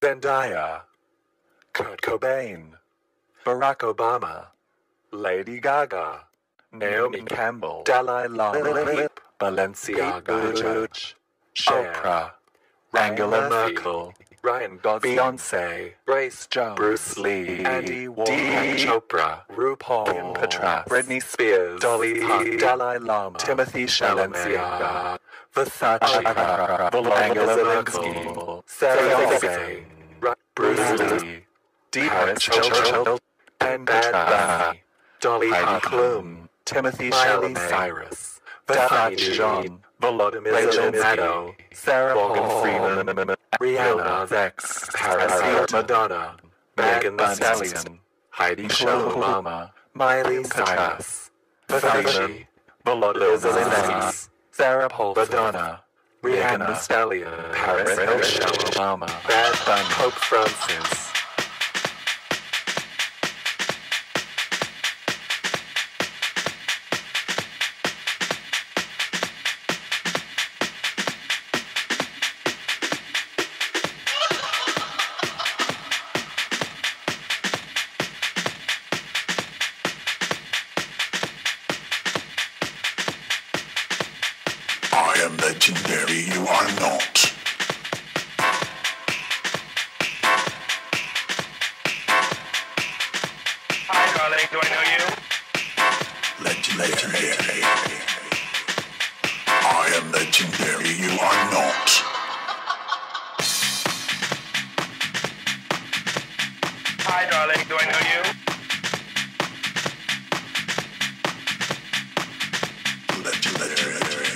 Zendaya, Kurt Cobain, Barack Obama, Lady Gaga, Naomi Campbell, Dalai Lama, Balenciaga, Judge, Oprah, Angela Merkel, Ryan Gosling, Beyonce, Grace Jones, Bruce Lee, Andy Warhol, Deepak Chopra, RuPaul, Petras, Britney Spears, Dolly Parton, Dalai Lama, Timothée Chalamet, Versace, Angela Merkel, Sarah Bruce Lee, Deepak Chopra, and Bad Bunny, Dolly Parton, Timothée Chalamet, Cyrus, Versace Jean, Volodymyr Zelensky, Sarah Morgan Freeman, Rihanna, Vex, Paris Madonna, Megan Thee Stallion, Heidi Klum, Obama, Miley Cyrus, Versace, Zelensky, Sarah Paul Madonna, Rihanna, Stallion, Paris Hilton, Obama, Bad Bunny, Pope Francis. Legendary. I am legendary, you are not. Hi, darling. Do I know you? Legend, legendary.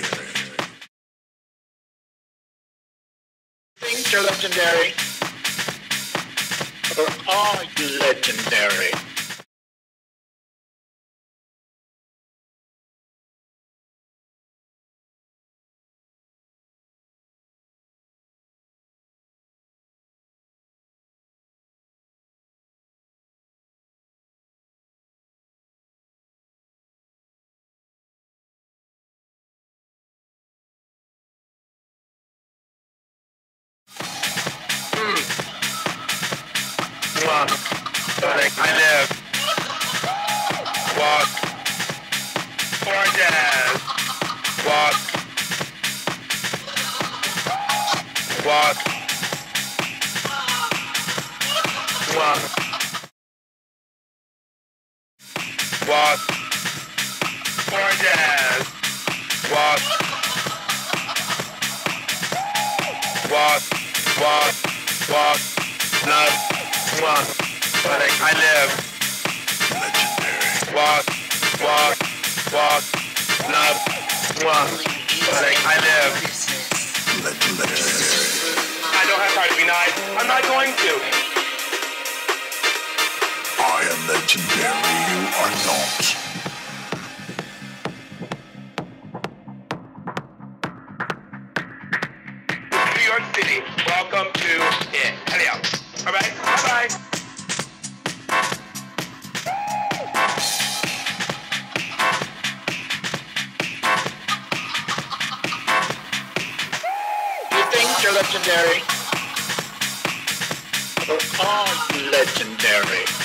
think you're legendary? Or are you legendary? Legendary, you are not. New York City. Welcome to it. Out. All right. Bye bye. You think you're legendary? You legendary?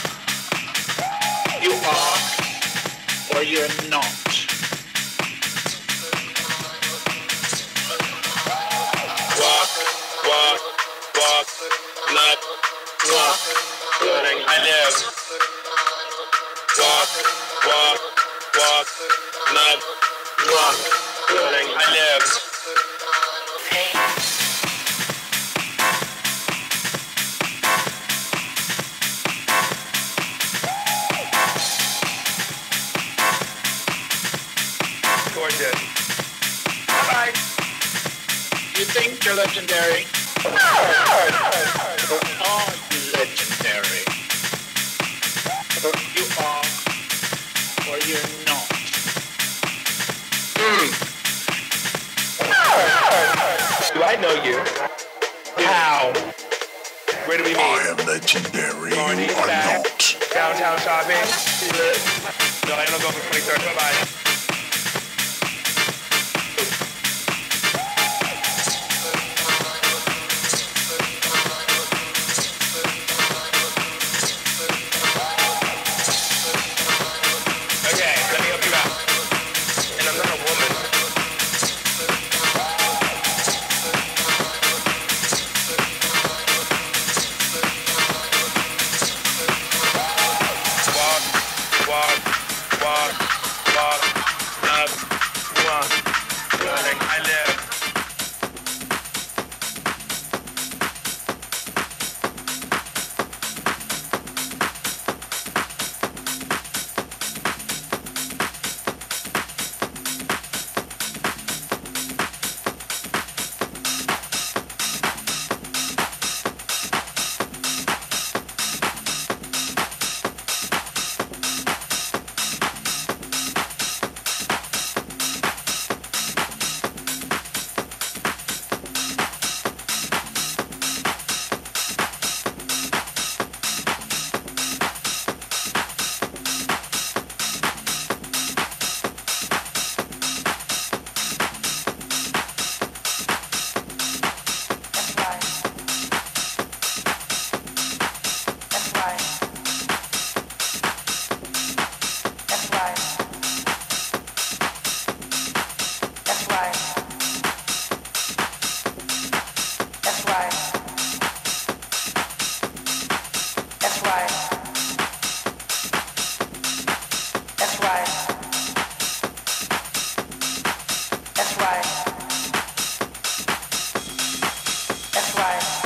bye.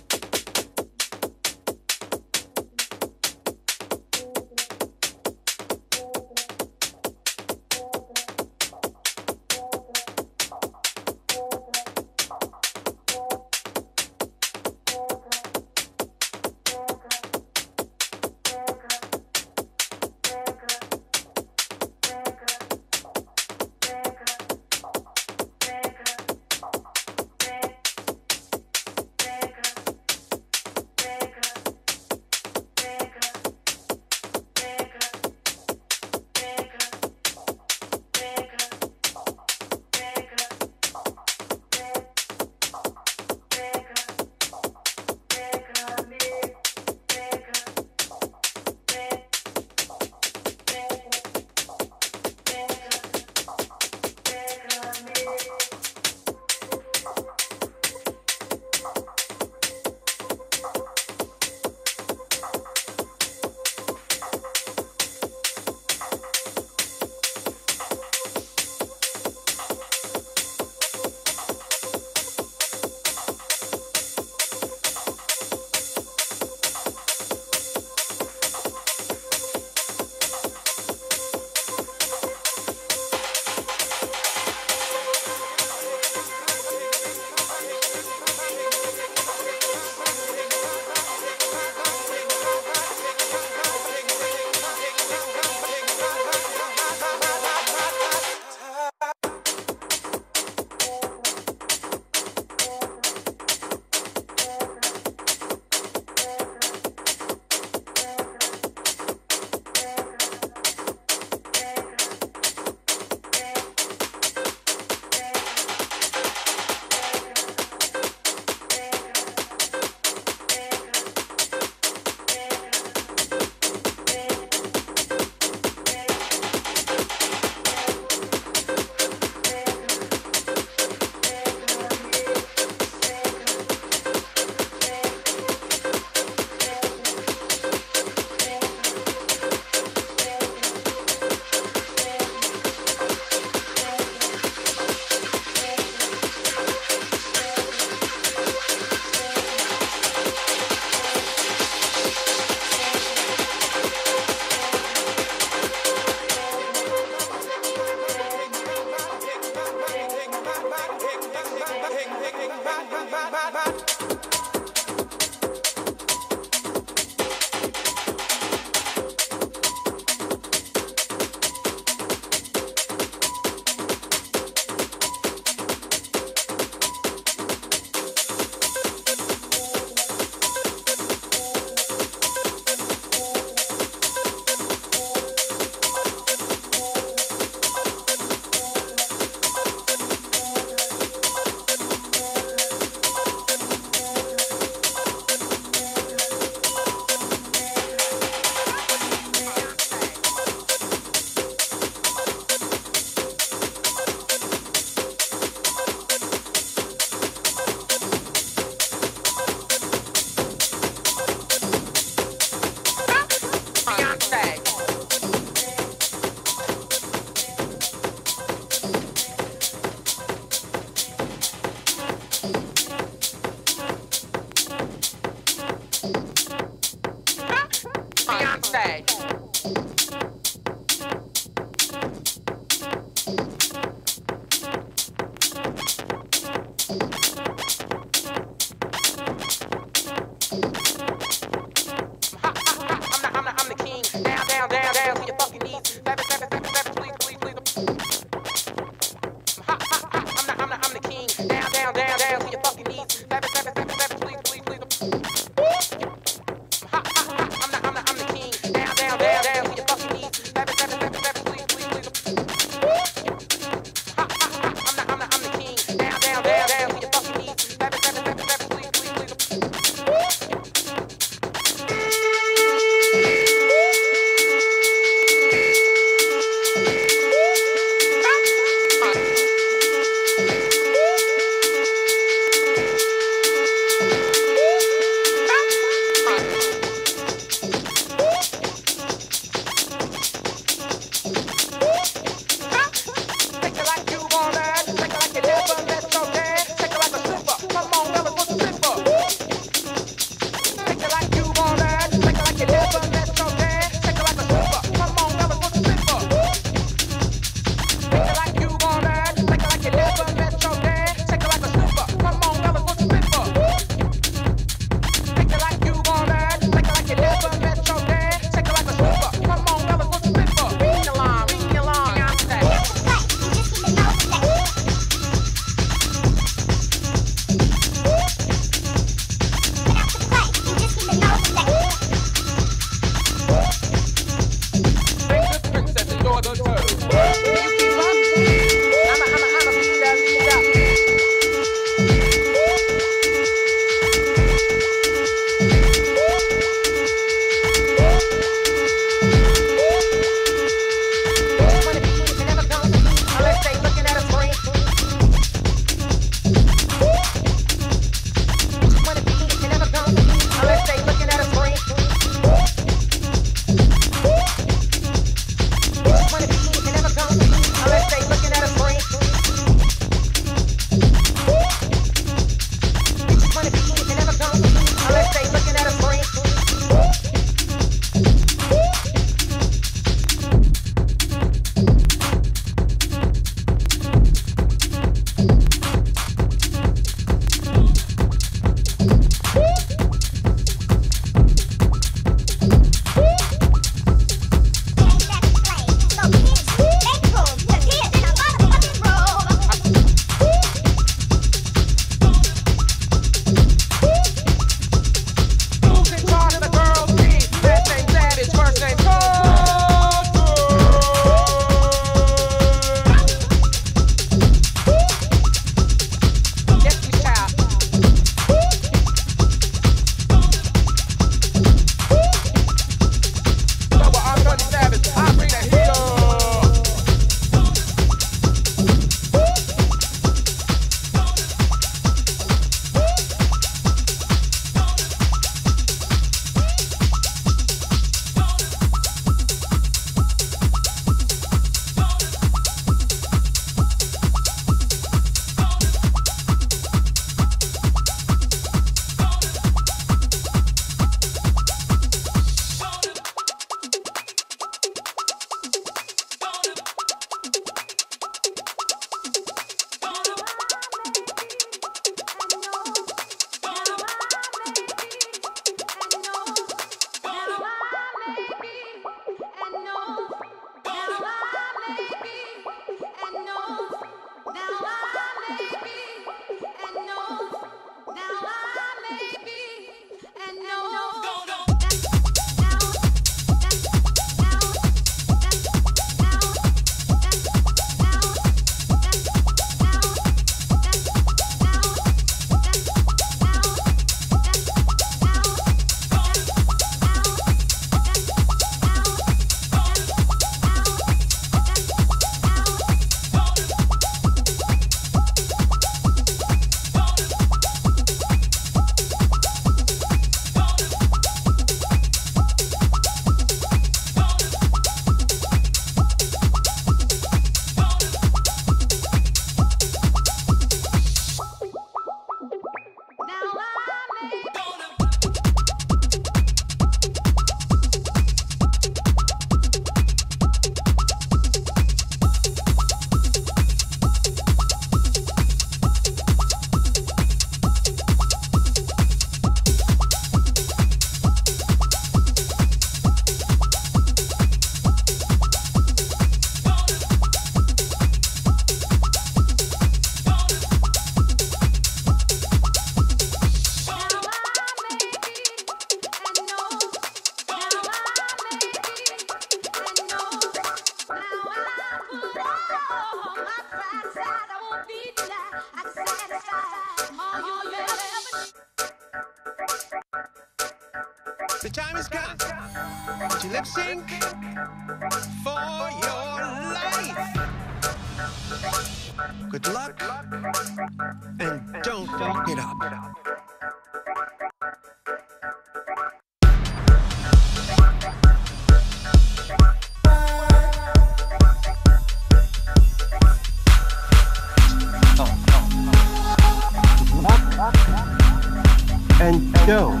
And don't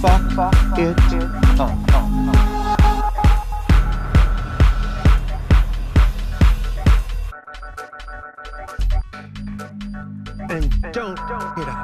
fuck it up. And don't get up.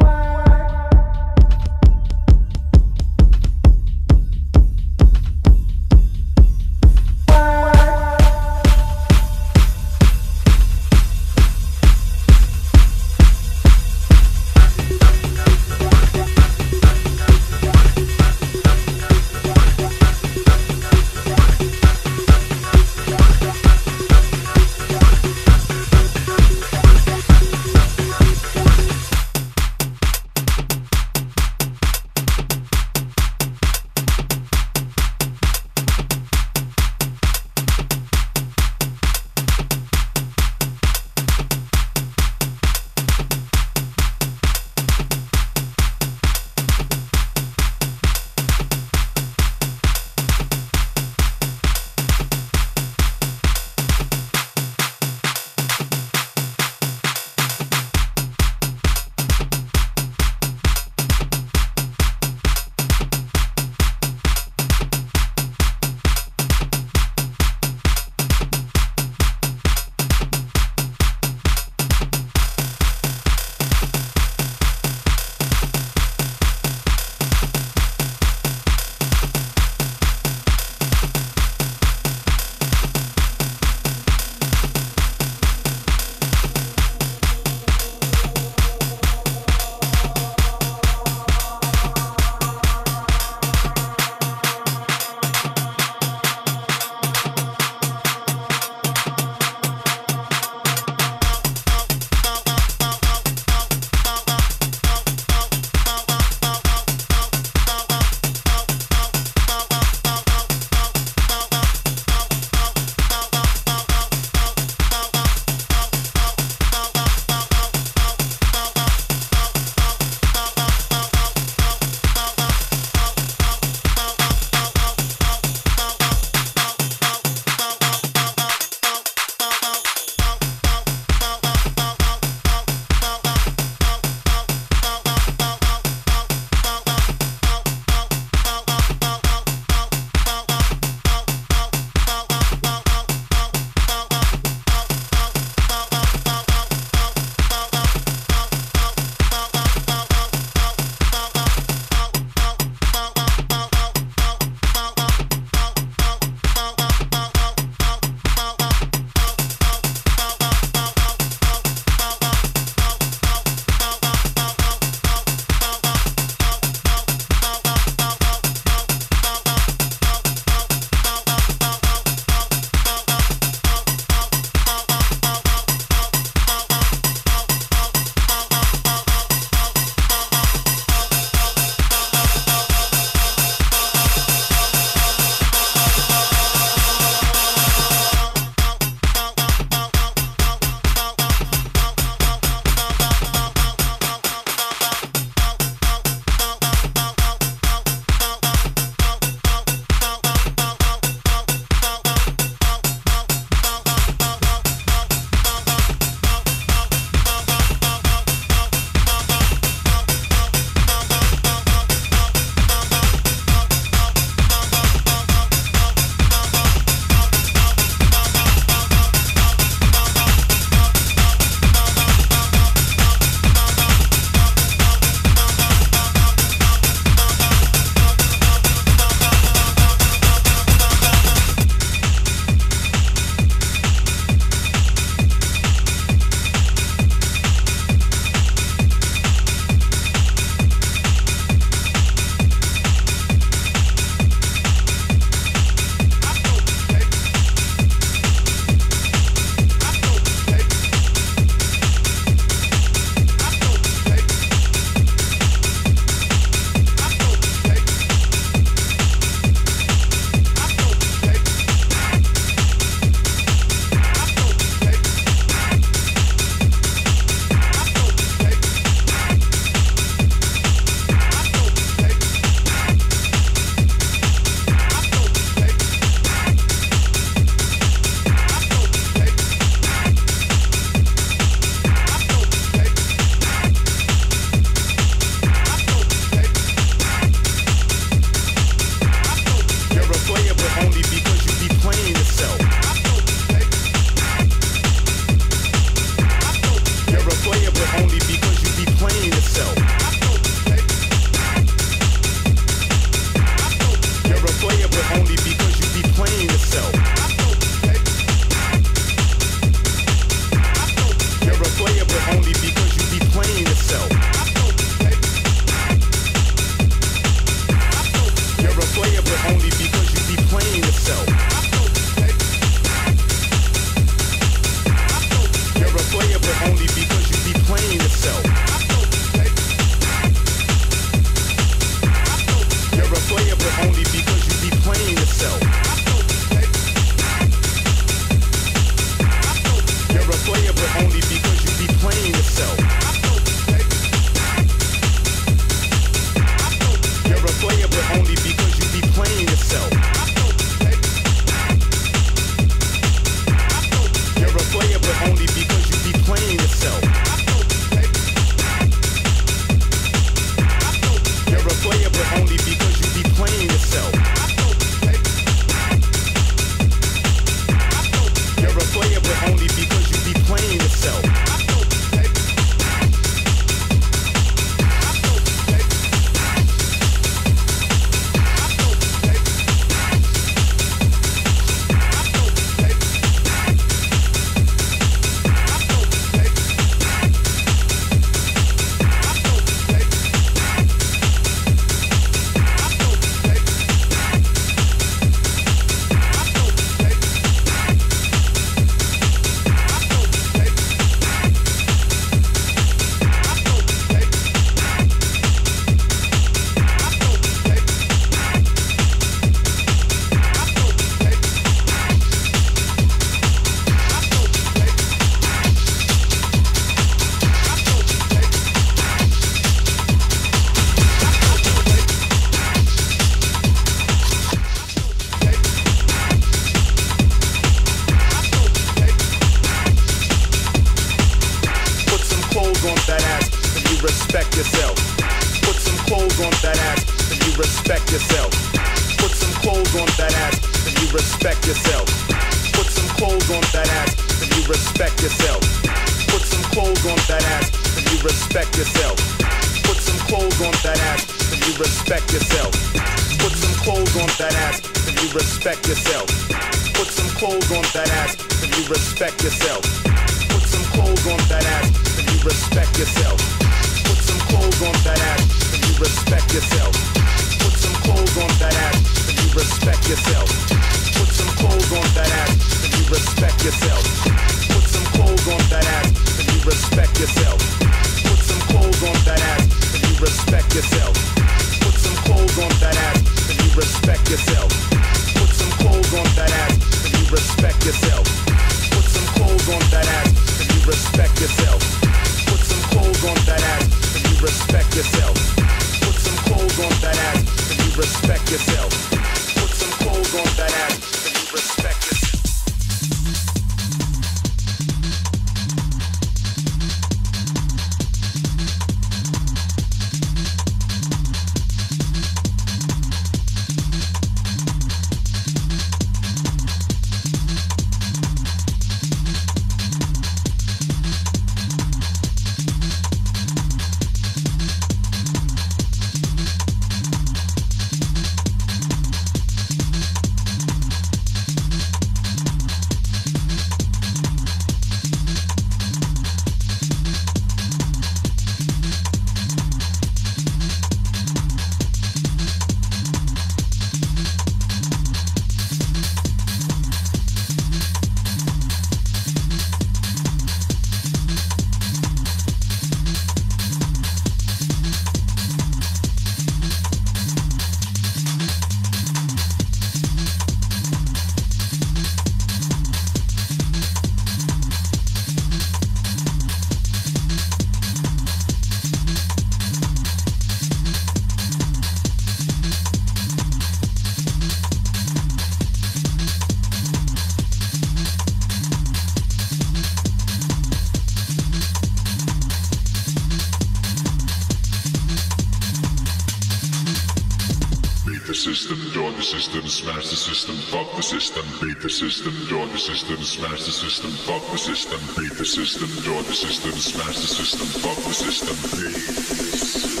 system, join the system, smash the system, fuck the system, beat the system, join the system, smash the system, fuck the system, beat the system, join the system, smash the system, fuck the system, beat the system.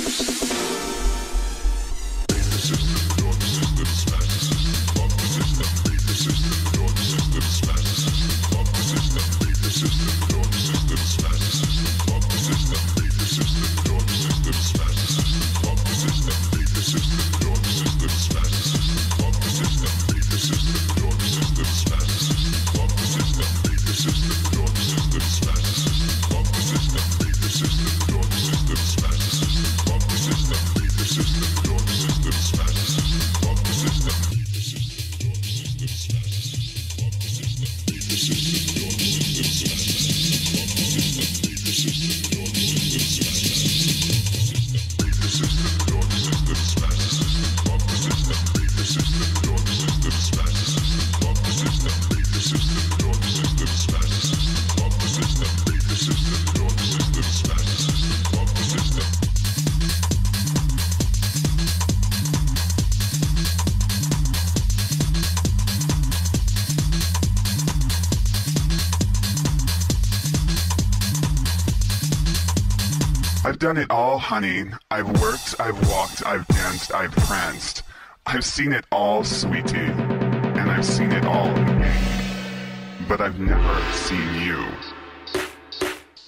Honey, I've worked, I've walked, I've danced, I've pranced. I've seen it all, sweetie, and I've seen it all in pink. But I've never seen you.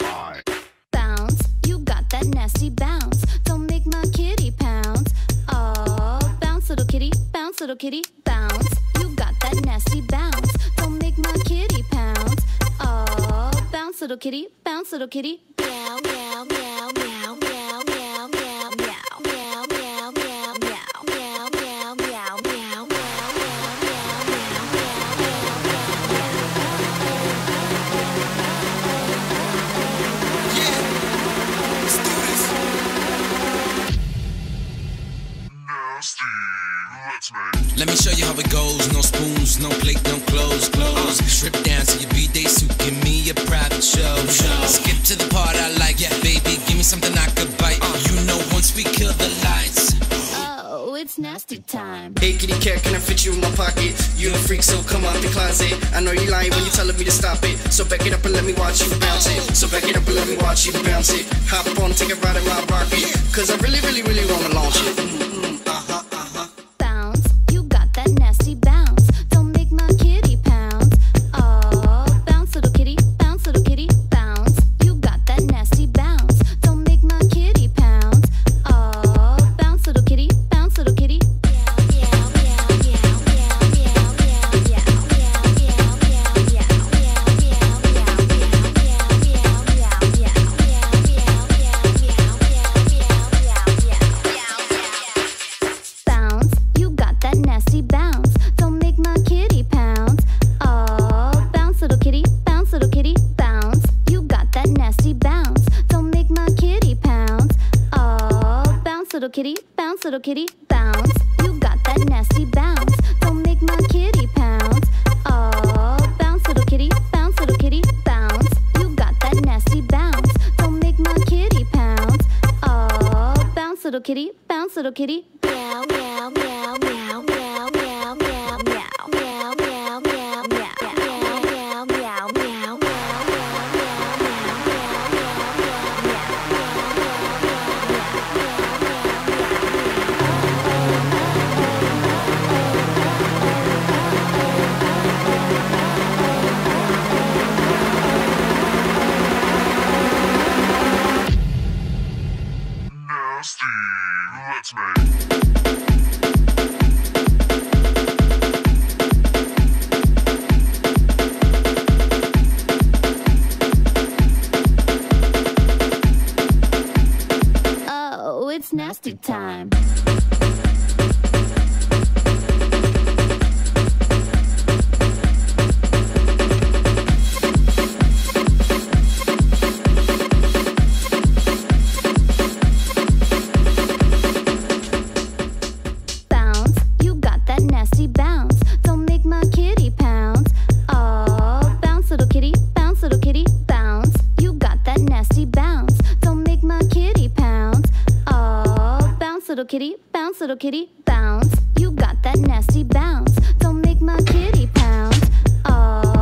I. Bounce, you got that nasty bounce. Don't make my kitty pounce. Oh, bounce, little kitty, bounce, little kitty, bounce. You got that nasty bounce. Don't make my kitty pounce. Oh, bounce, little kitty, bounce, little kitty, bounce. Let me show you how it goes. No spoons, no plate, no clothes. Clothes. Strip down to your b-day suit. Give me a private show. Skip to the part I like. Yeah, baby, give me something I could bite. You know, once we kill the lights. Oh, it's nasty time. Hey, kitty cat, can I fit you in my pocket? You a freak, so come out the closet. I know you lying when you telling me to stop it. So back it up and let me watch you bounce it. So back it up and let me watch you bounce it. Hop on, take a ride in my rocket. Cause I really, really, really wanna launch it. Mm -hmm. bounce, little kitty, bounce. You got that nasty bounce. little kitty, bounce, little kitty, bounce. You got that nasty bounce. Don't make my kitty pounce. Oh.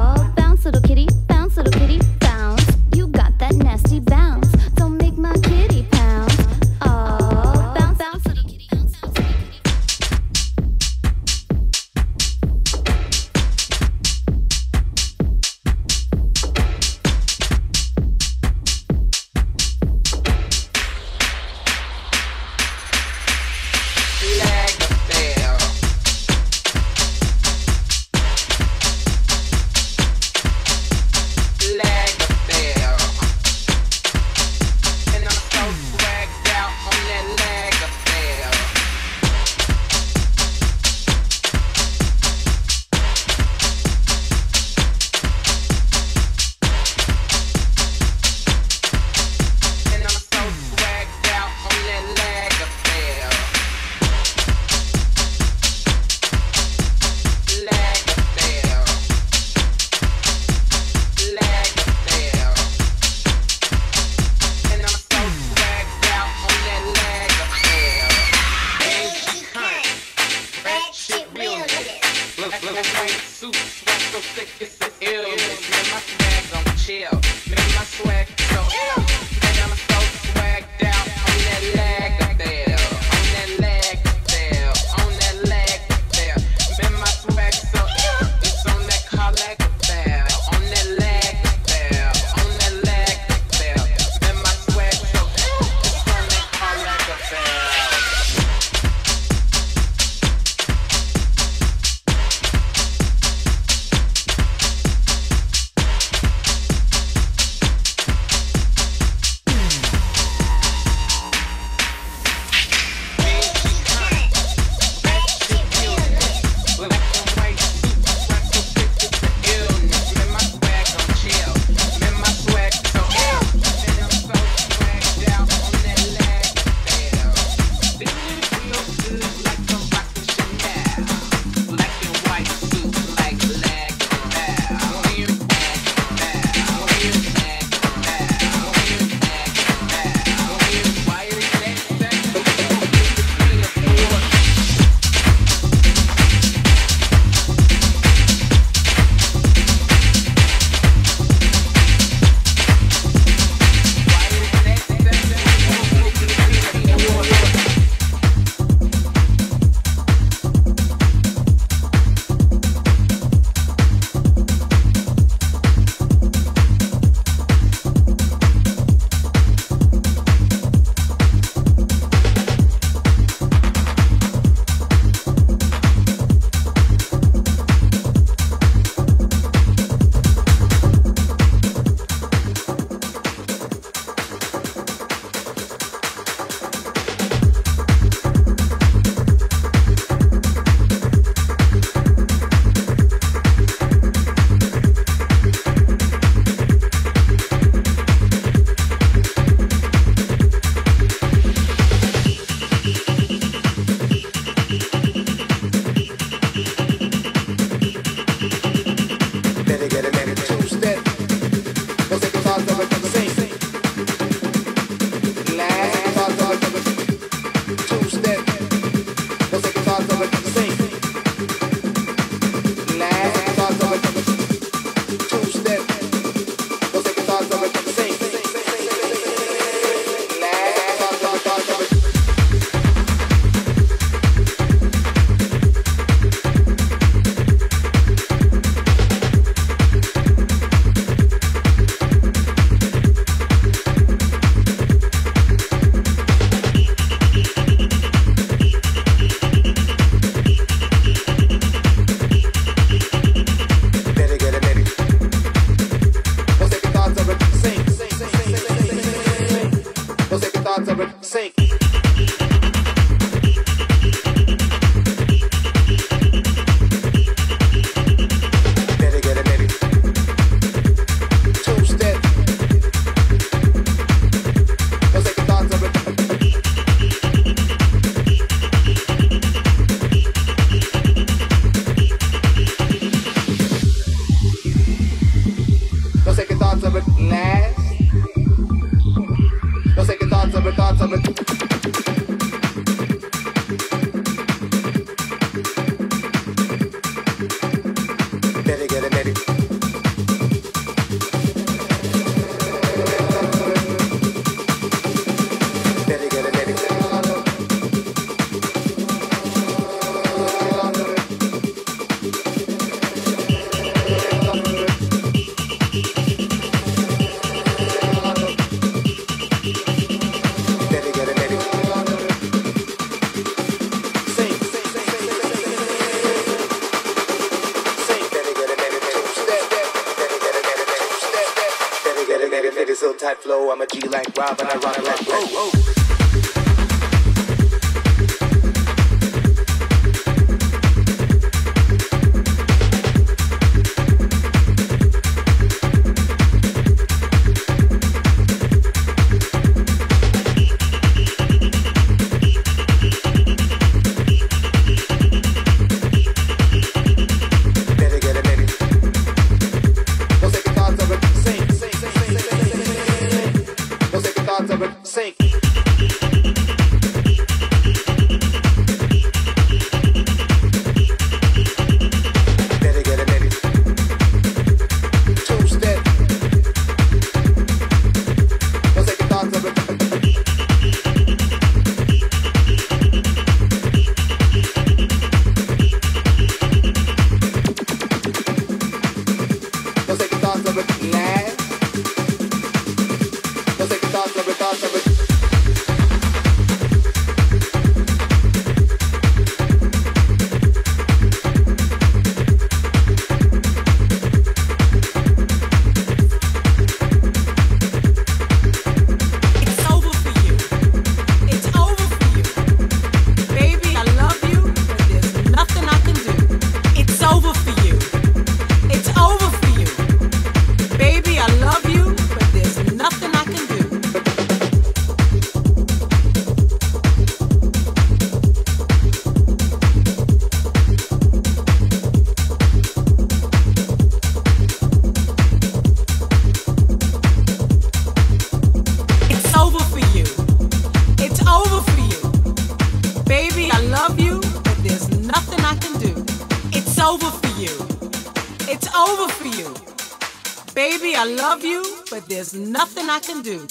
There's nothing I can do.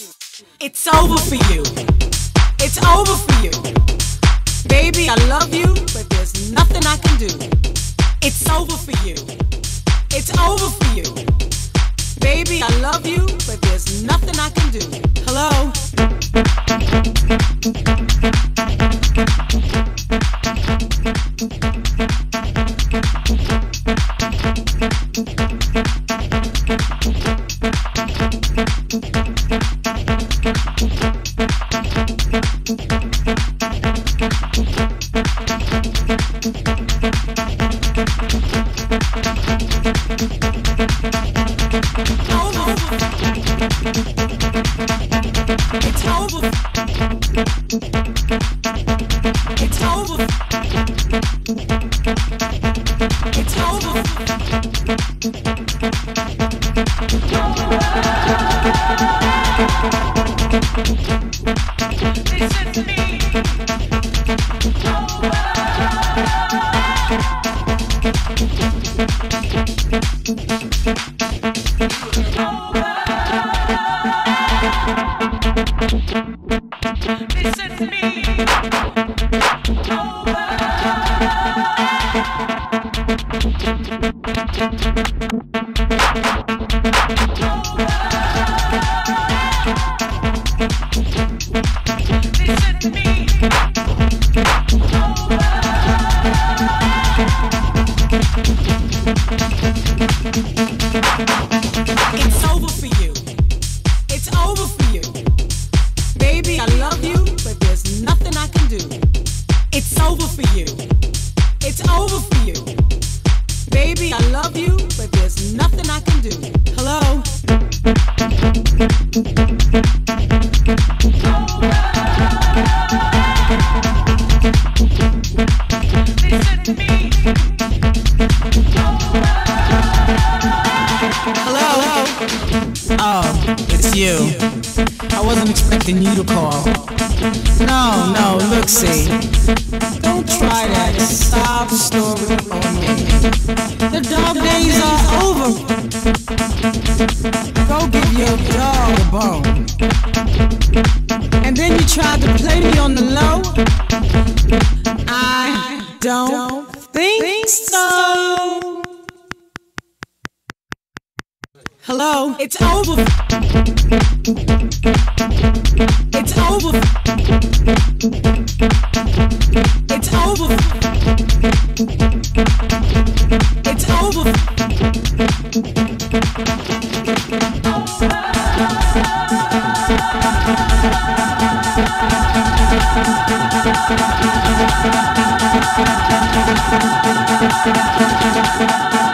It's over for you. And then you tried to play me on the low. I don't, think, so. Hello, it's over. It's over. It's over. It's over. It's over. Thank